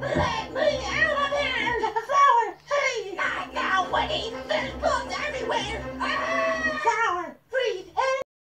Let me out of here! Flower! Hey, I got Winnie! There's bugs everywhere! Ah!